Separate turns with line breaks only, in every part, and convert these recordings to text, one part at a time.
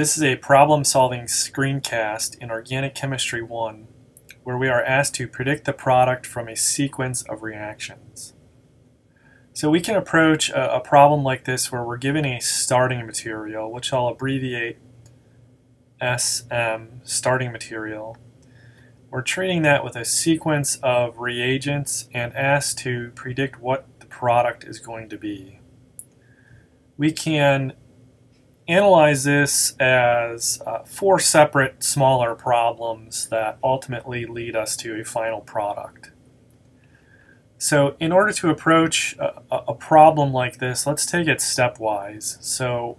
This is a problem-solving screencast in Organic Chemistry 1 where we are asked to predict the product from a sequence of reactions. So we can approach a, a problem like this where we're given a starting material, which I'll abbreviate SM, starting material. We're treating that with a sequence of reagents and asked to predict what the product is going to be. We can analyze this as uh, four separate smaller problems that ultimately lead us to a final product. So in order to approach a, a problem like this, let's take it stepwise. So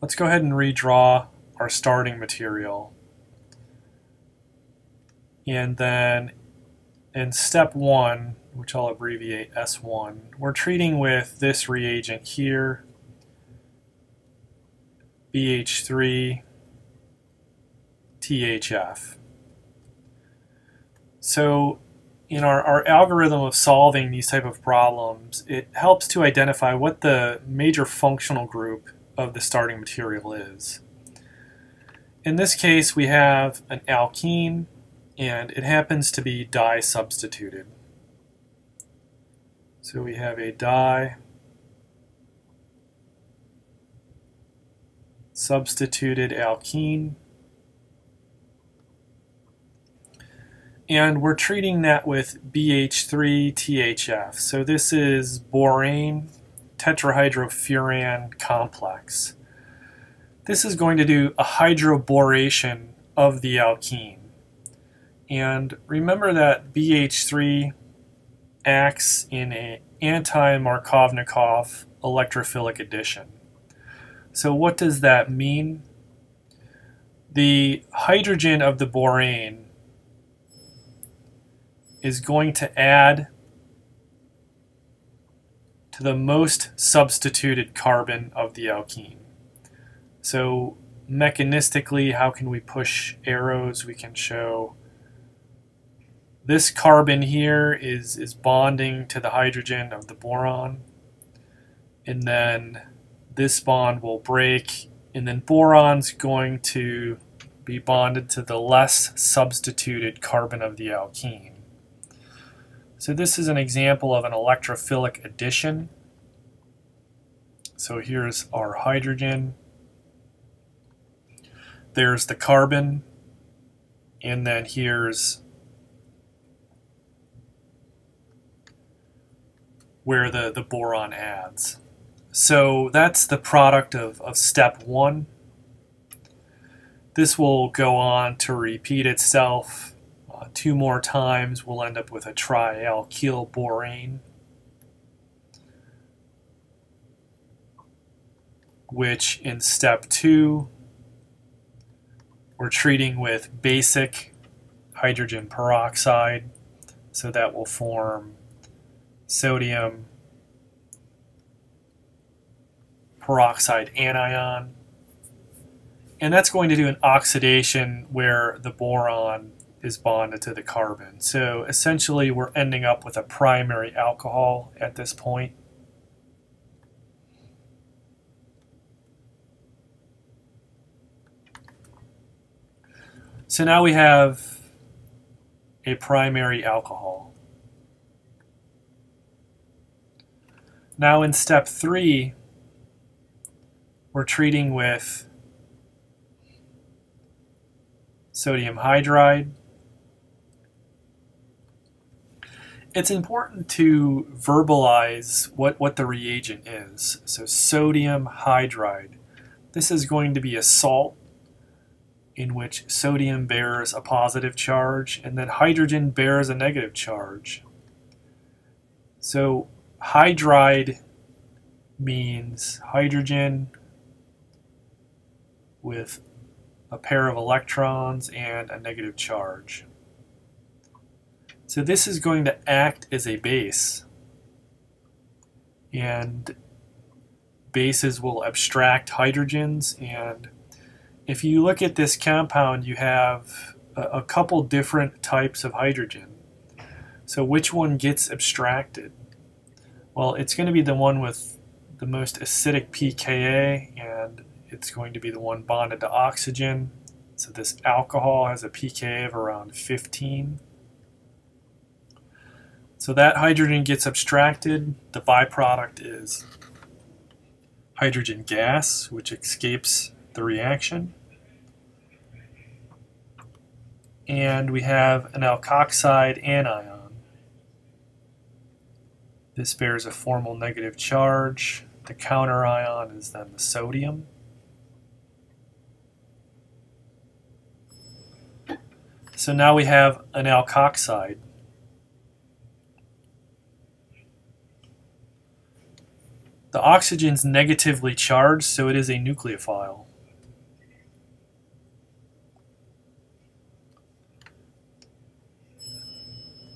let's go ahead and redraw our starting material. And then in step one, which I'll abbreviate S1, we're treating with this reagent here BH3, THF. So in our, our algorithm of solving these type of problems, it helps to identify what the major functional group of the starting material is. In this case, we have an alkene, and it happens to be di substituted. So we have a di substituted alkene. And we're treating that with BH3-THF. So this is borane tetrahydrofuran complex. This is going to do a hydroboration of the alkene. And remember that BH3 acts in an anti-Markovnikov electrophilic addition. So what does that mean? The hydrogen of the borane is going to add to the most substituted carbon of the alkene. So mechanistically, how can we push arrows? We can show this carbon here is, is bonding to the hydrogen of the boron. And then this bond will break, and then boron's going to be bonded to the less substituted carbon of the alkene. So this is an example of an electrophilic addition. So here's our hydrogen. There's the carbon, and then here's where the, the boron adds. So that's the product of, of step one. This will go on to repeat itself uh, two more times. We'll end up with a trialkyl borane, which in step two, we're treating with basic hydrogen peroxide. So that will form sodium peroxide anion. And that's going to do an oxidation where the boron is bonded to the carbon. So essentially we're ending up with a primary alcohol at this point. So now we have a primary alcohol. Now in step three, we're treating with sodium hydride. It's important to verbalize what, what the reagent is. So sodium hydride. This is going to be a salt in which sodium bears a positive charge and then hydrogen bears a negative charge. So hydride means hydrogen with a pair of electrons and a negative charge. So this is going to act as a base and bases will abstract hydrogens and if you look at this compound you have a, couple different types of hydrogen. So which one gets abstracted? Well, it's going to be the one with the most acidic pKa and it's going to be the one bonded to oxygen. So this alcohol has a pK of around 15. So that hydrogen gets abstracted. The byproduct is hydrogen gas, which escapes the reaction. And we have an alkoxide anion. This bears a formal negative charge. The counter ion is then the sodium. So now we have an alkoxide. The oxygen's negatively charged, so it is a nucleophile.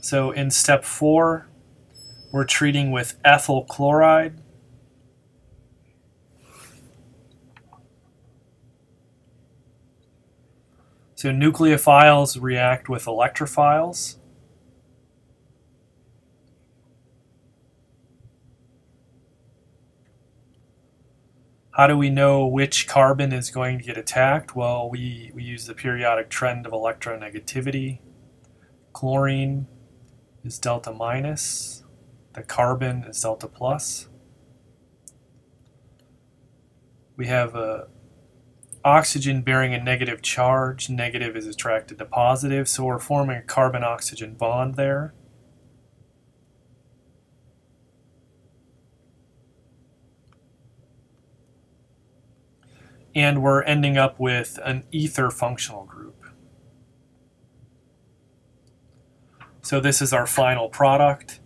So in step four, we're treating with ethyl chloride. So nucleophiles react with electrophiles. How do we know which carbon is going to get attacked? Well, we, we use the periodic trend of electronegativity. Chlorine is delta minus. The carbon is delta plus. We have a oxygen bearing a negative charge. Negative is attracted to positive, so we're forming a carbon-oxygen bond there. And we're ending up with an ether functional group. So this is our final product.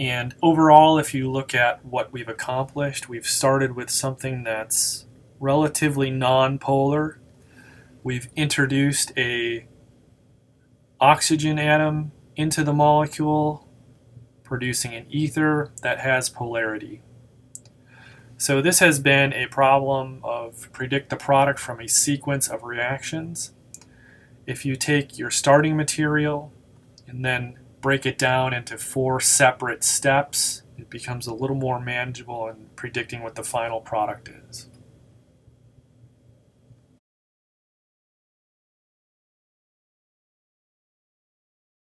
And overall, if you look at what we've accomplished, we've started with something that's relatively non-polar. We've introduced a oxygen atom into the molecule, producing an ether that has polarity. So this has been a problem of predict the product from a sequence of reactions. If you take your starting material and then break it down into four separate steps, it becomes a little more manageable in predicting what the final product is.